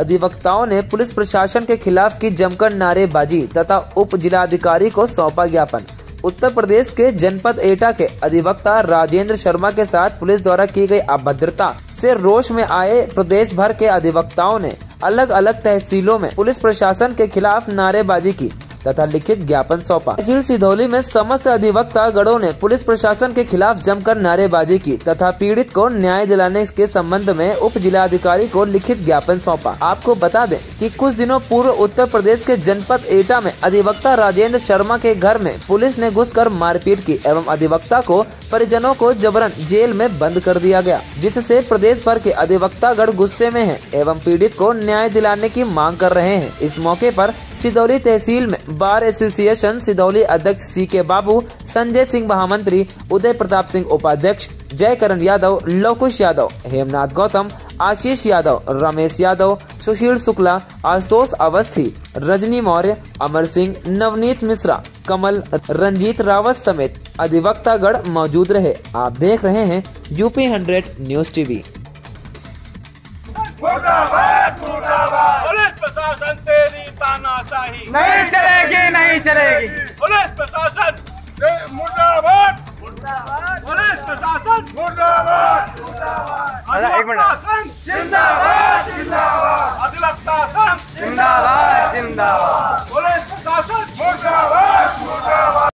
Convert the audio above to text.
अधिवक्ताओं ने पुलिस प्रशासन के खिलाफ की जमकर नारेबाजी तथा उप जिलाधिकारी को सौंपा ज्ञापन। उत्तर प्रदेश के जनपद एटा के अधिवक्ता राजेंद्र शर्मा के साथ पुलिस द्वारा की गई अभद्रता से रोष में आए प्रदेश भर के अधिवक्ताओं ने अलग अलग तहसीलों में पुलिस प्रशासन के खिलाफ नारेबाजी की। तथा लिखित ज्ञापन सौंपा। तहसील सिधौली में समस्त अधिवक्ता गणों ने पुलिस प्रशासन के खिलाफ जमकर नारेबाजी की तथा पीड़ित को न्याय दिलाने के संबंध में उप जिलाधिकारी को लिखित ज्ञापन सौंपा। आपको बता दें कि कुछ दिनों पूर्व उत्तर प्रदेश के जनपद एटा में अधिवक्ता राजेंद्र शर्मा के घर में पुलिस ने घुसकर मारपीट की एवं अधिवक्ता को परिजनों को जबरन जेल में बंद कर दिया गया, जिससे प्रदेश भर के अधिवक्ता गढ़ गुस्से में हैं एवं पीड़ित को न्याय दिलाने की मांग कर रहे हैं। इस मौके पर सिदौली तहसील में बार एसोसिएशन सिदौली अध्यक्ष सी के बाबू, संजय सिंह महामंत्री उदय प्रताप सिंह उपाध्यक्ष जयकरण यादव लवकुश यादव, हेमनाथ गौतम, आशीष यादव, रमेश यादव, सुशील शुक्ला, आशुतोष अवस्थी, रजनी मौर्य, अमर सिंह, नवनीत मिश्रा, कमल, रंजीत रावत समेत अधिवक्तागढ़ मौजूद रहे। आप देख रहे हैं यूपी हंड्रेड न्यूज़ टीवी। नहीं चलेगी नहीं चलेगी। पुलिस प्रशासन। मुर्दाबाद। पुलिस प्रशासन। मुर्दाबाद। मुर्दाबाद एक मिनट। जिंदाबाद जिंदाबाद। जिंदाबाद जिंदाबाद।